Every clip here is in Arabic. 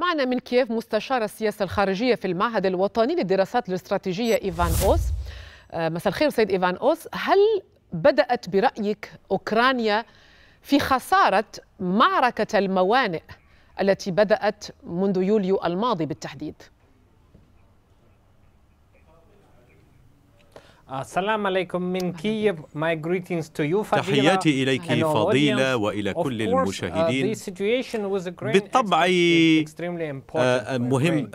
معنا من كييف مستشار السياسة الخارجية في المعهد الوطني للدراسات الاستراتيجية إيفان أوس مساء الخير سيد إيفان أوس هل بدأت برأيك أوكرانيا في خسارة معركة الموانئ التي بدأت منذ يوليو الماضي بالتحديد؟ السلام عليكم من كييف. my greetings to you تحياتي إليك فضيلة وإلى كل المشاهدين. بالطبع مهم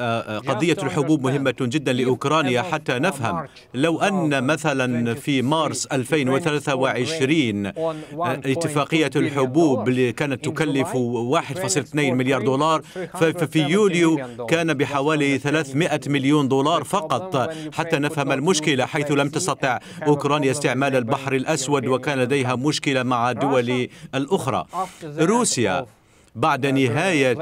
قضية الحبوب مهمة جدا لأوكرانيا حتى نفهم. لو أن مثلا في مارس 2023 اتفاقية الحبوب اللي كانت تكلف 1.2 مليار دولار. ففي يوليو كان بحوالي 300 مليون دولار فقط. حتى نفهم المشكلة حيث لم تستطع أوكرانيا استعمال البحر الأسود وكان لديها مشكلة مع الدول الأخرى. روسيا بعد نهاية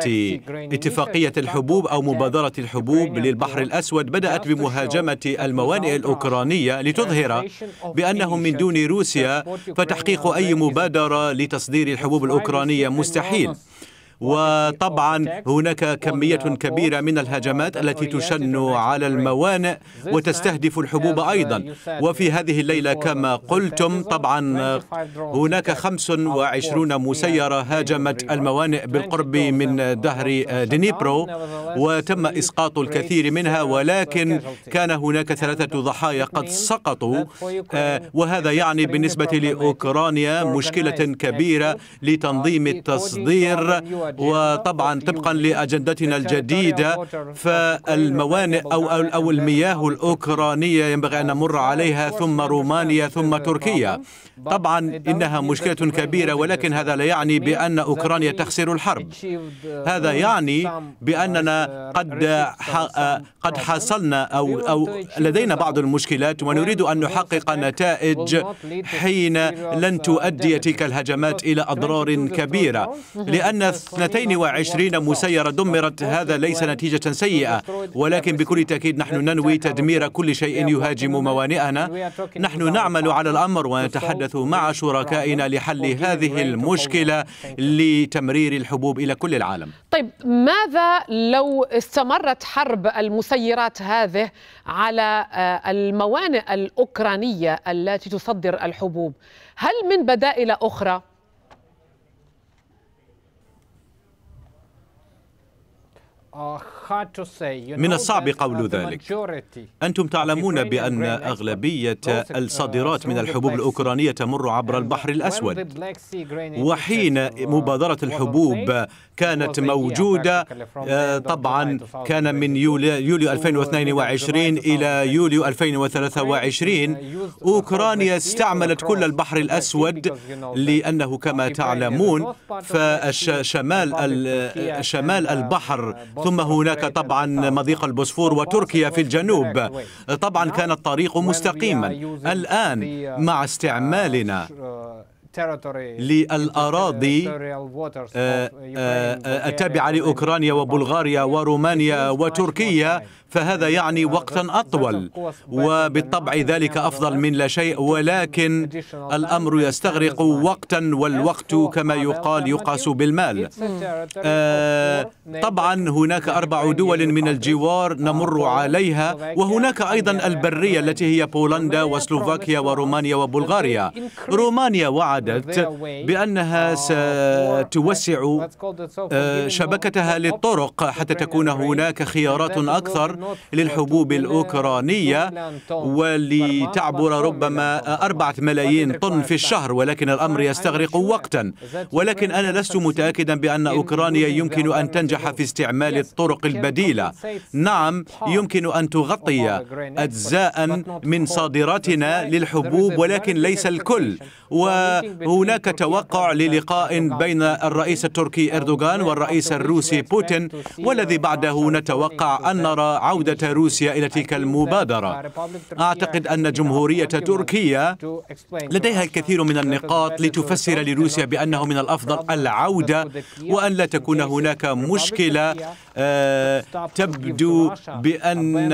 اتفاقية الحبوب أو مبادرة الحبوب للبحر الأسود بدأت بمهاجمة الموانئ الأوكرانية لتظهر بأنهم من دون روسيا فتحقيق أي مبادرة لتصدير الحبوب الأوكرانية مستحيل. وطبعا هناك كمية كبيرة من الهجمات التي تشن على الموانئ وتستهدف الحبوب أيضا. وفي هذه الليلة كما قلتم طبعا هناك 25 مسيرة هاجمت الموانئ بالقرب من دهر دنيبرو. وتم إسقاط الكثير منها ولكن كان هناك ثلاثة ضحايا قد سقطوا وهذا يعني بالنسبة لأوكرانيا مشكلة كبيرة لتنظيم التصدير وطبعا طبقا لأجندتنا الجديدة فالموانئ أو أو المياه الأوكرانية ينبغي أن نمر عليها ثم رومانيا ثم تركيا. طبعا إنها مشكلة كبيرة ولكن هذا لا يعني بأن أوكرانيا تخسر الحرب. هذا يعني بأننا قد قد حصلنا أو أو لدينا بعض المشكلات ونريد أن نحقق نتائج حين لن تؤدي تلك الهجمات إلى أضرار كبيرة. لأن 22 مسيرة دمرت. هذا ليس نتيجة سيئة ولكن بكل تأكيد نحن ننوي تدمير كل شيء يهاجم موانئنا. نحن نعمل على الأمر ونتحدث مع شركائنا لحل هذه المشكلة لتمرير الحبوب إلى كل العالم. طيب ماذا لو استمرت حرب المسيرات هذه على الموانئ الأوكرانية التي تصدر الحبوب؟ هل من بدائل أخرى؟ من الصعب قول ذلك. أنتم تعلمون بأن أغلبية الصادرات من الحبوب الأوكرانية تمر عبر البحر الأسود. وحين مبادرة الحبوب كانت موجودة طبعا كان من يوليو 2022 إلى يوليو 2023 أوكرانيا استعملت كل البحر الأسود لأنه كما تعلمون فشمال شمال البحر ثم هناك طبعا مضيق البوسفور وتركيا في الجنوب. طبعا كان الطريق مستقيما. الآن مع استعمالنا للأراضي التابعة لأوكرانيا وبلغاريا ورومانيا وتركيا فهذا يعني وقتا أطول. وبالطبع ذلك أفضل من لا شيء ولكن الأمر يستغرق وقتا والوقت كما يقال يقاس بالمال. طبعا هناك أربع دول من الجوار نمر عليها وهناك أيضا البرية التي هي بولندا وسلوفاكيا ورومانيا وبلغاريا. رومانيا وعدت بأنها ستوسع شبكتها للطرق حتى تكون هناك خيارات أكثر للحبوب الأوكرانية ولتعبر ربما أربعة ملايين طن في الشهر ولكن الأمر يستغرق وقتا. ولكن أنا لست متأكدا بأن أوكرانيا يمكن أن تنجح في استعمال الطرق البديلة. نعم يمكن أن تغطي أجزاء من صادراتنا للحبوب ولكن ليس الكل. وهناك توقع للقاء بين الرئيس التركي أردوغان والرئيس الروسي بوتين والذي بعده نتوقع أن نرى عودة روسيا إلى تلك المبادرة. أعتقد أن جمهورية تركيا لديها الكثير من النقاط لتفسر لروسيا بأنه من الأفضل العودة وأن لا تكون هناك مشكلة تبدو بأن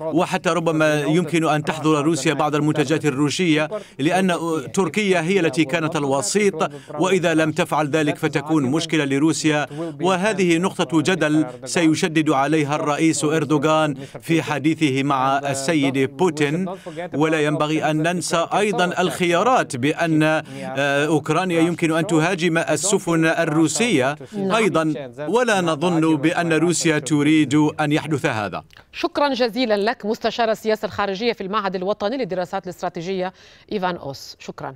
وحتى ربما يمكن أن تحضر روسيا بعض المنتجات الروسية لأن تركيا هي التي كانت الوسيط وإذا لم تفعل ذلك فتكون مشكلة لروسيا. وهذه نقطة جدل سيشدد عليها الرئيس إردوغان في حديثه مع السيد بوتين. ولا ينبغي أن ننسى أيضا الخيارات بأن آه، أوكرانيا يمكن أن تهاجم السفن الروسية. أيضا ولا نظن بأن روسيا تريد أن يحدث هذا. شكرا جزيلا لك مستشار السياسة الخارجية في المعهد الوطني للدراسات الاستراتيجية إيفان أوس. شكرا.